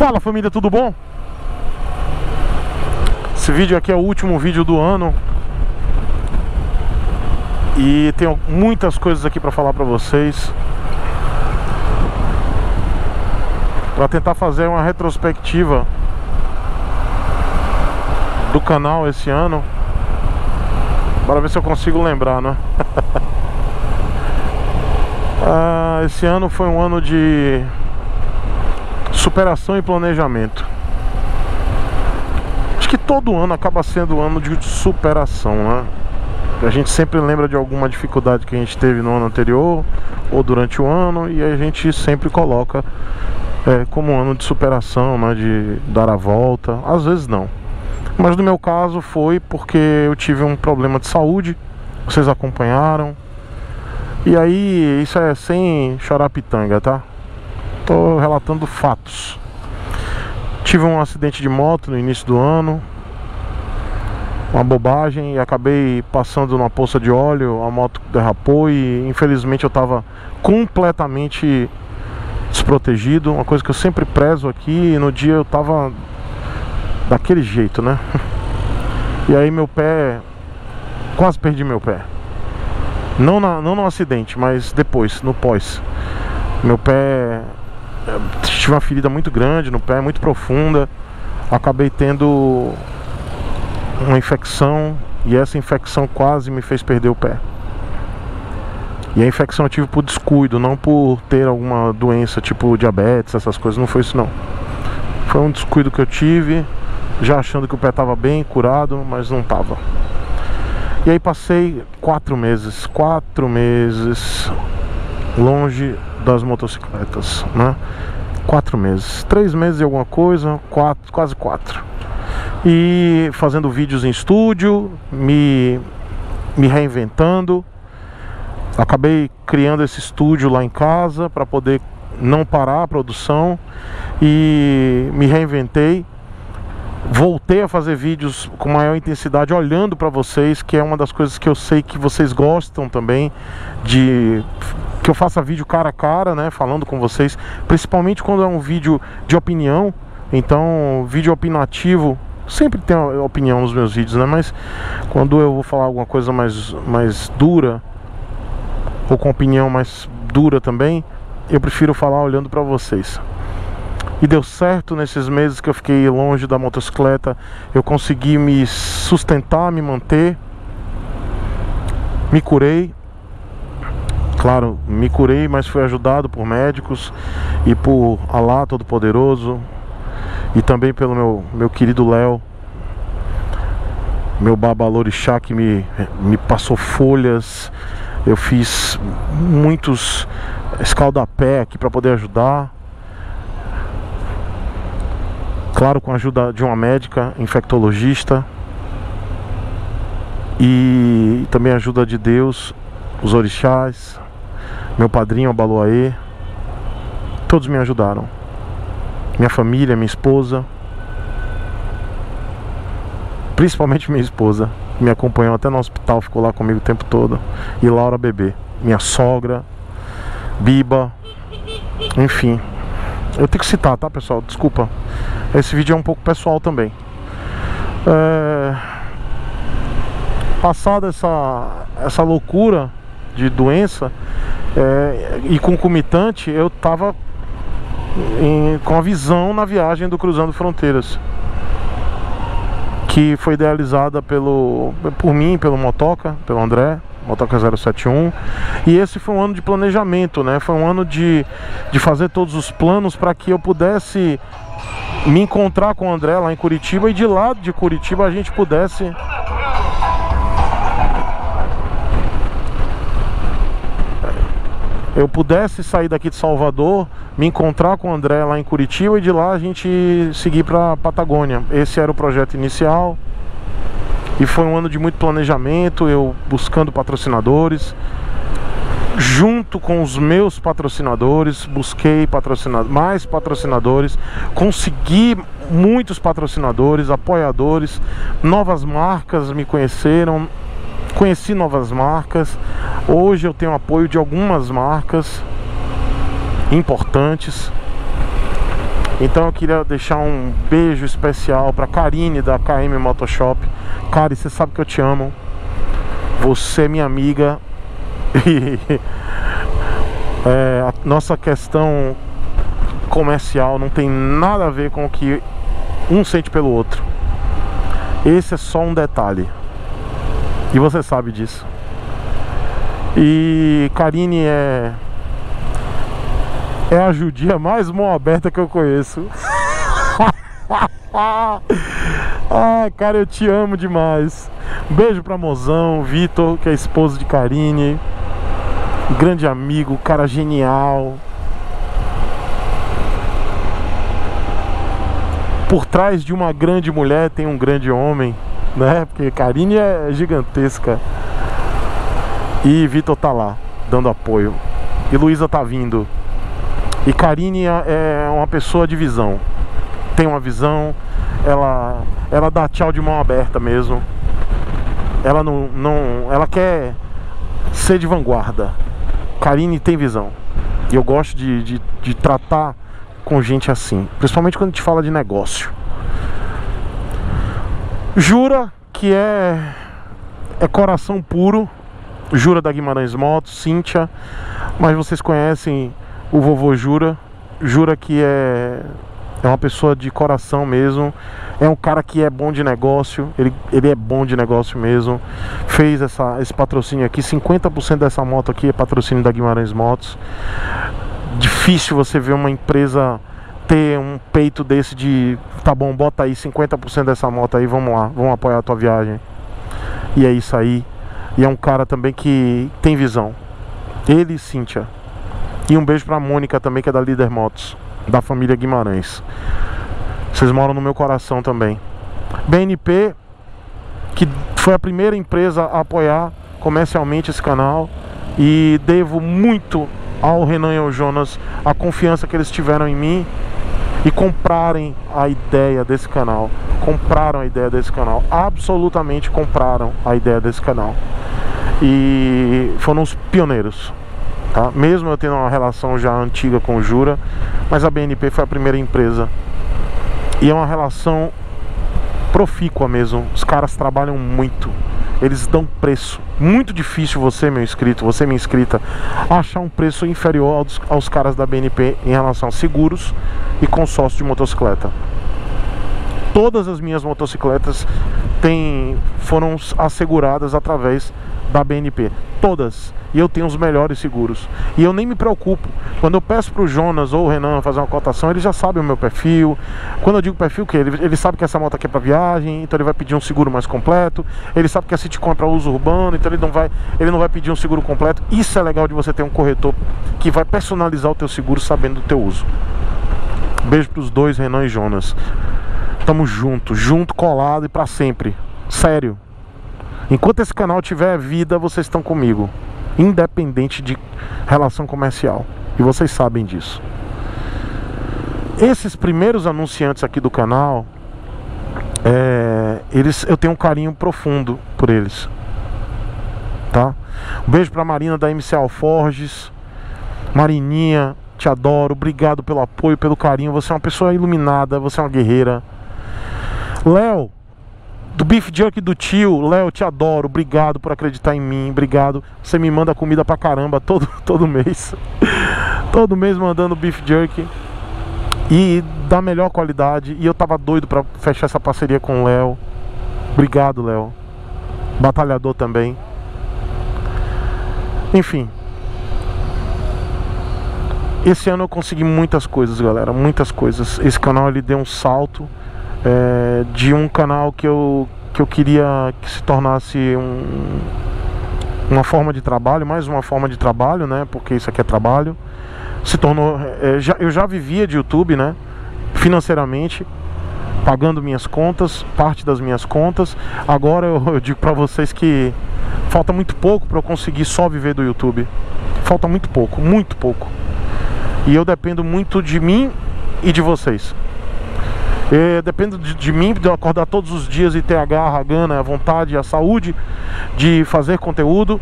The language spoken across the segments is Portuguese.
Fala família, tudo bom? Esse vídeo aqui é o último vídeo do ano E tenho muitas coisas aqui para falar para vocês Para tentar fazer uma retrospectiva Do canal esse ano Bora ver se eu consigo lembrar, né? ah, esse ano foi um ano de superação e planejamento. Acho que todo ano acaba sendo um ano de superação, né? A gente sempre lembra de alguma dificuldade que a gente teve no ano anterior ou durante o ano e a gente sempre coloca é, como um ano de superação, né? De dar a volta. Às vezes não. Mas no meu caso foi porque eu tive um problema de saúde, vocês acompanharam. E aí, isso é sem chorar pitanga, tá? Tô relatando fatos. Tive um acidente de moto no início do ano. Uma bobagem e acabei passando numa poça de óleo, a moto derrapou e infelizmente eu tava completamente desprotegido, uma coisa que eu sempre prezo aqui, e no dia eu tava daquele jeito, né? E aí meu pé quase perdi meu pé. Não, na, não no acidente, mas depois, no pós. Meu pé tive uma ferida muito grande no pé, muito profunda. Acabei tendo uma infecção e essa infecção quase me fez perder o pé. E a infecção eu tive por descuido, não por ter alguma doença tipo diabetes, essas coisas, não foi isso não. Foi um descuido que eu tive, já achando que o pé estava bem curado, mas não estava. E aí passei quatro meses, quatro meses longe das motocicletas, né? Quatro meses, três meses e alguma coisa, quatro, quase quatro. E fazendo vídeos em estúdio, me, me reinventando. Acabei criando esse estúdio lá em casa para poder não parar a produção e me reinventei voltei a fazer vídeos com maior intensidade olhando para vocês, que é uma das coisas que eu sei que vocês gostam também de que eu faça vídeo cara a cara, né, falando com vocês, principalmente quando é um vídeo de opinião. Então, vídeo opinativo sempre tem opinião nos meus vídeos, né? Mas quando eu vou falar alguma coisa mais, mais dura ou com opinião mais dura também, eu prefiro falar olhando para vocês. E deu certo nesses meses que eu fiquei longe da motocicleta, eu consegui me sustentar, me manter. Me curei, Claro, me curei, mas fui ajudado por médicos e por Alá Todo-Poderoso e também pelo meu, meu querido Léo, meu babalorixá que me, me passou folhas. Eu fiz muitos escaldapé aqui para poder ajudar. Claro, com a ajuda de uma médica infectologista e também a ajuda de Deus, os orixás, meu padrinho Abaloaê, todos me ajudaram. Minha família, minha esposa, principalmente minha esposa, que me acompanhou até no hospital, ficou lá comigo o tempo todo, e Laura Bebê, minha sogra, Biba, enfim. Eu tenho que citar, tá pessoal? Desculpa. Esse vídeo é um pouco pessoal também. É... Passada essa, essa loucura de doença, é, e concomitante, eu tava em, com a visão na viagem do Cruzando Fronteiras. Que foi idealizada pelo, por mim, pelo Motoca, pelo André, Motoca 071. E esse foi um ano de planejamento, né? Foi um ano de, de fazer todos os planos para que eu pudesse me encontrar com o André lá em Curitiba e de lá de Curitiba a gente pudesse eu pudesse sair daqui de Salvador, me encontrar com o André lá em Curitiba e de lá a gente seguir para Patagônia. Esse era o projeto inicial. E foi um ano de muito planejamento, eu buscando patrocinadores. Junto com os meus patrocinadores, busquei patrocinado, mais patrocinadores, consegui muitos patrocinadores, apoiadores, novas marcas me conheceram, conheci novas marcas. Hoje eu tenho apoio de algumas marcas importantes. Então eu queria deixar um beijo especial para Karine da KM Motoshop. Kari, você sabe que eu te amo. Você é minha amiga. E é, a nossa questão comercial não tem nada a ver com o que um sente pelo outro. Esse é só um detalhe. E você sabe disso. E Karine é é a judia mais mão aberta que eu conheço. ah, cara, eu te amo demais. beijo pra mozão, Vitor, que é esposo de Karine. Grande amigo, cara genial. Por trás de uma grande mulher tem um grande homem, né? Porque Karine é gigantesca. E Vitor tá lá, dando apoio. E Luísa tá vindo. E Karine é, é uma pessoa de visão. Tem uma visão, ela, ela dá tchau de mão aberta mesmo. Ela não, não. Ela quer ser de vanguarda. Karine tem visão. E eu gosto de, de, de tratar com gente assim. Principalmente quando a gente fala de negócio. Jura que é, é coração puro. Jura da Guimarães Motos, Cíntia. Mas vocês conhecem o vovô Jura. Jura que é, é uma pessoa de coração mesmo. É um cara que é bom de negócio. Ele, ele é bom de negócio mesmo. Fez essa, esse patrocínio aqui. 50% dessa moto aqui é patrocínio da Guimarães Motos. Difícil você ver uma empresa ter um peito desse de tá bom, bota aí 50% dessa moto aí, vamos lá, vamos apoiar a tua viagem. E é isso aí. E é um cara também que tem visão. Ele e Cíntia. E um beijo pra Mônica também, que é da Líder Motos, da família Guimarães. Vocês moram no meu coração também. BNP, que foi a primeira empresa a apoiar comercialmente esse canal. E devo muito ao Renan e ao Jonas a confiança que eles tiveram em mim e comprarem a ideia desse canal. Compraram a ideia desse canal. Absolutamente compraram a ideia desse canal. E foram os pioneiros tá? Mesmo eu tendo uma relação já antiga com o Jura, mas a BNP foi a primeira empresa. E é uma relação profícua mesmo. Os caras trabalham muito. Eles dão preço. Muito difícil você, meu inscrito, você, minha inscrita, achar um preço inferior aos, aos caras da BNP em relação a seguros e consórcio de motocicleta. Todas as minhas motocicletas têm, foram asseguradas através da BNP. Todas e eu tenho os melhores seguros. E eu nem me preocupo. Quando eu peço pro Jonas ou o Renan fazer uma cotação, ele já sabe o meu perfil. Quando eu digo perfil, que ele, ele sabe que essa moto aqui é para viagem, então ele vai pedir um seguro mais completo. Ele sabe que a Citicom é para uso urbano, então ele não vai, ele não vai pedir um seguro completo. Isso é legal de você ter um corretor que vai personalizar o teu seguro sabendo do teu uso. Beijo pros dois, Renan e Jonas. Tamo junto, junto, colado e para sempre. Sério. Enquanto esse canal tiver vida, vocês estão comigo independente de relação comercial. E vocês sabem disso. Esses primeiros anunciantes aqui do canal, é, eles, eu tenho um carinho profundo por eles. Tá? Um beijo pra Marina da MC Alforges. Marininha, te adoro. Obrigado pelo apoio, pelo carinho. Você é uma pessoa iluminada, você é uma guerreira. Léo, do Beef Jerky do tio, Léo, te adoro, obrigado por acreditar em mim, obrigado. Você me manda comida pra caramba todo, todo mês. todo mês mandando Beef Jerky. E da melhor qualidade. E eu tava doido pra fechar essa parceria com o Léo. Obrigado, Léo. Batalhador também. Enfim. Esse ano eu consegui muitas coisas, galera. Muitas coisas. Esse canal ele deu um salto é, de um canal que eu, que eu queria que se tornasse um, uma forma de trabalho, mais uma forma de trabalho, né? Porque isso aqui é trabalho. Se tornou. É, já, eu já vivia de YouTube, né? Financeiramente, pagando minhas contas, parte das minhas contas. Agora eu, eu digo para vocês que falta muito pouco para eu conseguir só viver do YouTube. Falta muito pouco, muito pouco. E eu dependo muito de mim e de vocês. É, depende de, de, mim, de eu acordar todos os dias e ter a garra, a gana, a vontade, a saúde de fazer conteúdo,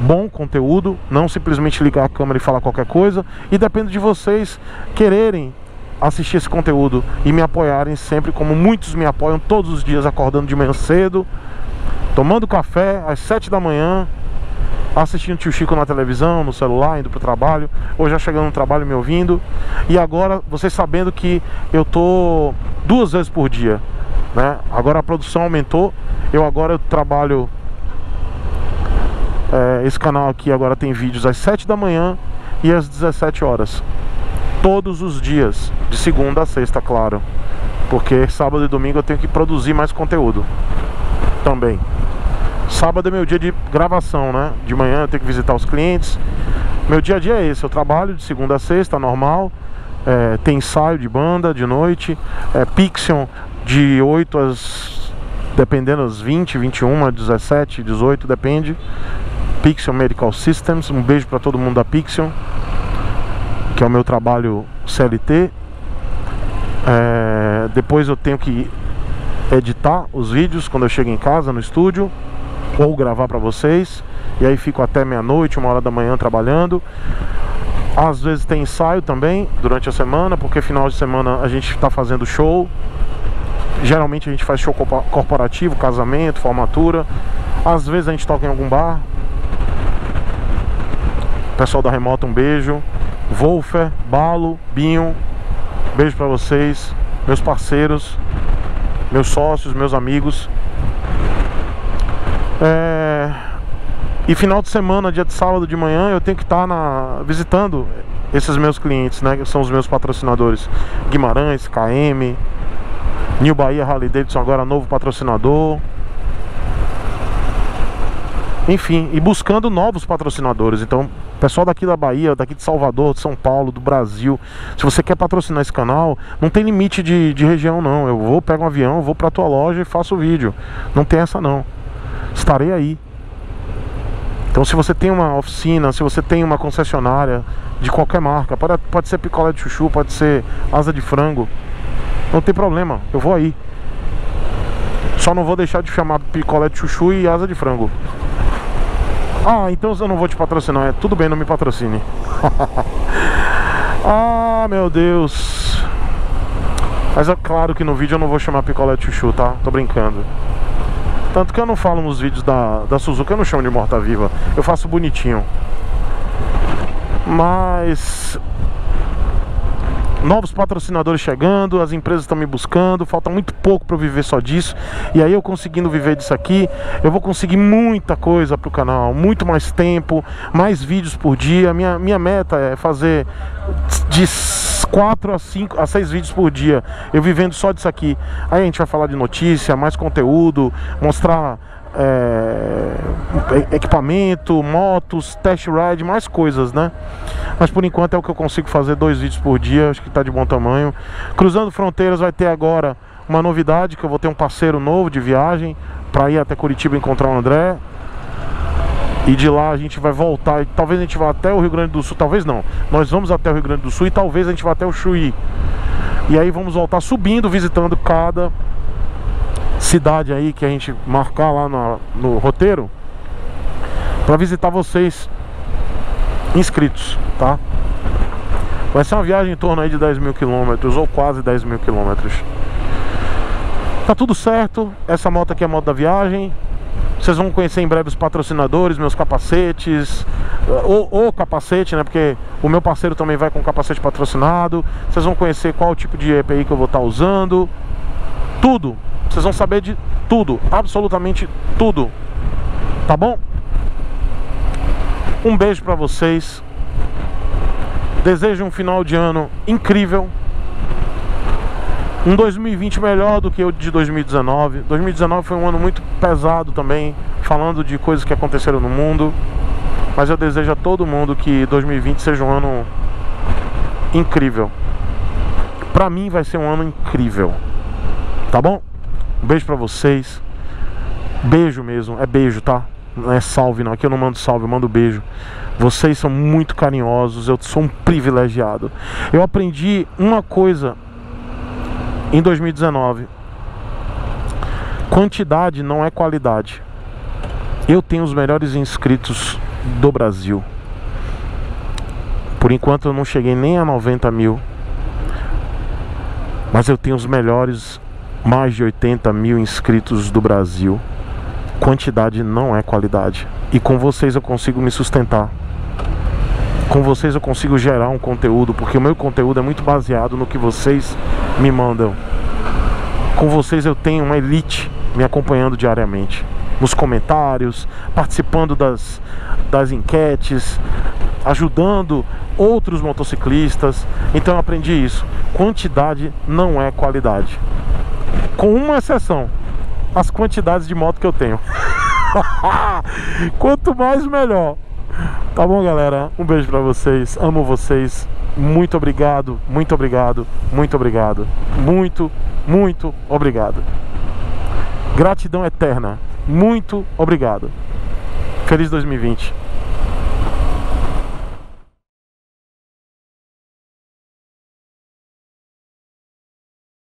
bom conteúdo, não simplesmente ligar a câmera e falar qualquer coisa. E depende de vocês quererem assistir esse conteúdo e me apoiarem sempre, como muitos me apoiam todos os dias, acordando de manhã cedo, tomando café às 7 da manhã, assistindo tio Chico na televisão, no celular, indo pro trabalho, ou já chegando no trabalho me ouvindo. E agora, vocês sabendo que eu tô duas vezes por dia, né? Agora a produção aumentou, eu agora trabalho é, esse canal aqui agora tem vídeos às 7 da manhã e às 17 horas. Todos os dias, de segunda a sexta, claro. Porque sábado e domingo eu tenho que produzir mais conteúdo também. Sábado é meu dia de gravação, né? De manhã eu tenho que visitar os clientes. Meu dia a dia é esse, eu trabalho de segunda a sexta, normal. É, tem ensaio de banda de noite, é, Pixion de 8 às. dependendo, às 20, 21, 17, 18, depende. Pixion Medical Systems, um beijo para todo mundo da Pixion, que é o meu trabalho CLT. É, depois eu tenho que editar os vídeos quando eu chego em casa no estúdio ou gravar para vocês. E aí fico até meia-noite, uma hora da manhã trabalhando. Às vezes tem ensaio também durante a semana, porque final de semana a gente está fazendo show. Geralmente a gente faz show corporativo, casamento, formatura. Às vezes a gente toca em algum bar. Pessoal da Remota, um beijo. Wolfer, Balo, Binho, beijo para vocês, meus parceiros, meus sócios, meus amigos. É... E final de semana, dia de sábado de manhã, eu tenho que estar na... visitando esses meus clientes, né? Que são os meus patrocinadores. Guimarães, KM, New Bahia Harley Davidson, agora novo patrocinador. Enfim, e buscando novos patrocinadores. Então, pessoal daqui da Bahia, daqui de Salvador, de São Paulo, do Brasil, se você quer patrocinar esse canal, não tem limite de, de região não. Eu vou, pego um avião, vou pra tua loja e faço o vídeo. Não tem essa não estarei aí. Então se você tem uma oficina, se você tem uma concessionária de qualquer marca, pode, pode ser picolé de chuchu, pode ser asa de frango, não tem problema, eu vou aí. Só não vou deixar de chamar picolé de chuchu e asa de frango. Ah, então eu não vou te patrocinar. É, tudo bem, não me patrocine. ah, meu Deus. Mas é claro que no vídeo eu não vou chamar picolé de chuchu, tá? Tô brincando. Tanto que eu não falo nos vídeos da, da Suzuki, eu não chamo de morta-viva. Eu faço bonitinho. Mas novos patrocinadores chegando, as empresas estão me buscando, falta muito pouco para eu viver só disso. E aí eu conseguindo viver disso aqui, eu vou conseguir muita coisa pro canal, muito mais tempo, mais vídeos por dia. Minha, minha meta é fazer de 4 a 5 a 6 vídeos por dia, eu vivendo só disso aqui. Aí a gente vai falar de notícia, mais conteúdo, mostrar é, equipamento, motos, test ride, mais coisas, né? Mas por enquanto é o que eu consigo fazer dois vídeos por dia, acho que tá de bom tamanho. Cruzando Fronteiras vai ter agora uma novidade, que eu vou ter um parceiro novo de viagem para ir até Curitiba encontrar o André. E de lá a gente vai voltar, talvez a gente vá até o Rio Grande do Sul, talvez não. Nós vamos até o Rio Grande do Sul e talvez a gente vá até o Chuí. E aí vamos voltar subindo, visitando cada cidade aí que a gente marcar lá no, no roteiro para visitar vocês inscritos, tá? Vai ser uma viagem em torno aí de 10 mil quilômetros ou quase 10 mil quilômetros. Tá tudo certo, essa moto aqui é a moto da viagem. Vocês vão conhecer em breve os patrocinadores, meus capacetes, ou o capacete, né? Porque o meu parceiro também vai com capacete patrocinado. Vocês vão conhecer qual tipo de EPI que eu vou estar usando. Tudo, vocês vão saber de tudo, absolutamente tudo. Tá bom? Um beijo para vocês. Desejo um final de ano incrível. Um 2020 melhor do que o de 2019. 2019 foi um ano muito pesado também, falando de coisas que aconteceram no mundo. Mas eu desejo a todo mundo que 2020 seja um ano incrível. Pra mim vai ser um ano incrível. Tá bom? Um beijo pra vocês. Beijo mesmo, é beijo, tá? Não é salve não, aqui eu não mando salve, eu mando beijo. Vocês são muito carinhosos, eu sou um privilegiado. Eu aprendi uma coisa em 2019. Quantidade não é qualidade. Eu tenho os melhores inscritos do Brasil. Por enquanto eu não cheguei nem a 90 mil. Mas eu tenho os melhores mais de 80 mil inscritos do Brasil. Quantidade não é qualidade. E com vocês eu consigo me sustentar. Com vocês eu consigo gerar um conteúdo, porque o meu conteúdo é muito baseado no que vocês me mandam. Com vocês eu tenho uma elite me acompanhando diariamente. Nos comentários, participando das, das enquetes, ajudando outros motociclistas. Então eu aprendi isso. Quantidade não é qualidade. Com uma exceção, as quantidades de moto que eu tenho. Quanto mais melhor. Tá bom, galera? Um beijo pra vocês. Amo vocês. Muito obrigado, muito obrigado, muito obrigado. Muito, muito obrigado. Gratidão eterna. Muito obrigado. Feliz 2020.